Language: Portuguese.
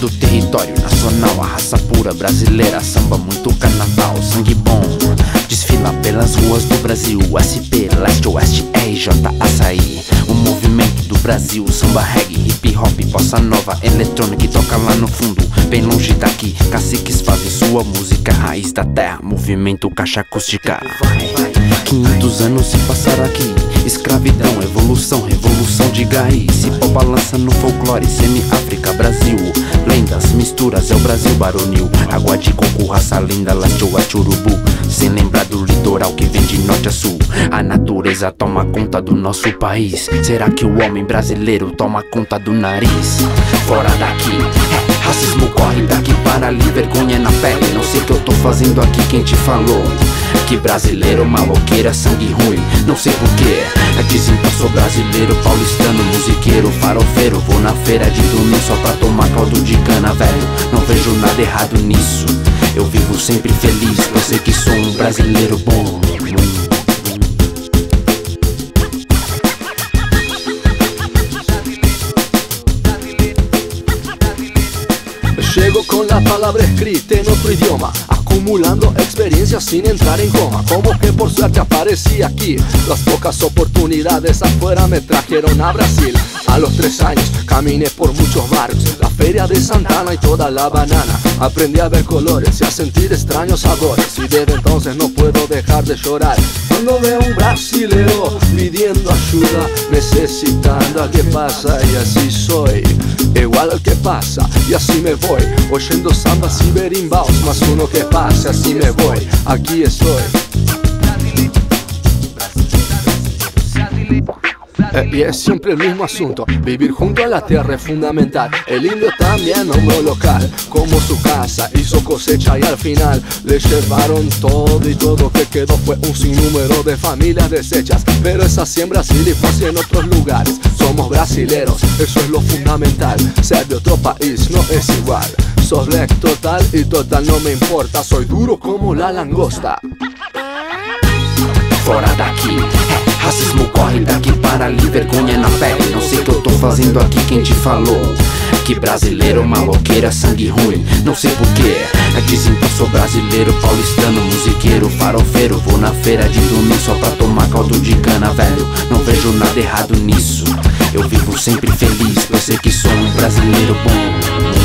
do território nacional, a raça pura brasileira, samba muito carnaval, sangue bom. Desfila pelas ruas do Brasil, SP, leste, oeste, RJ, açaí. O movimento do Brasil, samba, reggae, hip hop, bossa nova, eletrônica toca lá no fundo, bem longe daqui. Caciques fazem sua música, raiz da terra, movimento caixa acústica. 500 anos se passaram aqui Escravidão, evolução, revolução de gás pô balança no folclore, semi-África, Brasil. Lendas, misturas, é o Brasil baronil. Água de coco, raça linda, leste oeste, urubu Sem lembrar do litoral que vem de norte a sul? A natureza toma conta do nosso país. Será que o homem brasileiro toma conta do nariz? Fora daqui, é, racismo corre daqui para ali. Vergonha na pele, não sei o que eu tô fazendo aqui, quem te falou? Que brasileiro, maloqueira, sangue ruim, não sei porquê. Dizem que eu sou brasileiro, paulistano, musiqueiro, farofeiro. Vou na feira de domingo só pra tomar caldo de cana, velho. Não vejo nada errado nisso. Eu vivo sempre feliz, eu sei que sou um brasileiro bom. Llego con la palabra escrita en otro idioma Acumulando experiencias sin entrar en coma Como que por suerte aparecí aquí. Las pocas oportunidades afuera me trajeron a Brasil. A los tres años caminé por muchos barrios La feria de Santana y toda la banana. Aprendí a ver colores y a sentir extraños sabores. Y desde entonces no puedo dejar de llorar. Cuando veo un brasilero pidiendo ayuda Necesitando a qué pasa y así soy. Igual al que pasa y así me voy Oyendo zambas y berimbaos Más uno que pasa así me voy. Aquí estoy. Eh, y es siempre el mismo asunto. Vivir junto a la tierra es fundamental. El indio también nombró local. Como su casa hizo cosecha y al final Le llevaron todo y todo que quedó fue un sinnúmero de familias deshechas. Pero esa siembra sí fue en otros lugares. Somos brasileros, eso es lo fundamental. Ser de otro país no es igual Sos total y total no me importa. Soy duro como la langosta. Fora daqui, é, racismo corre daqui para ali Vergonha na pele, não sei o que eu tô fazendo aqui Quem te falou? Que brasileiro, maloqueira, sangue ruim. Não sei porquê Dizem que eu sou brasileiro, paulistano, musiqueiro, farofeiro. Vou na feira de domingo só pra tomar caldo de cana, velho. Não vejo nada errado nisso. Eu vivo sempre feliz, eu sei que sou um brasileiro bom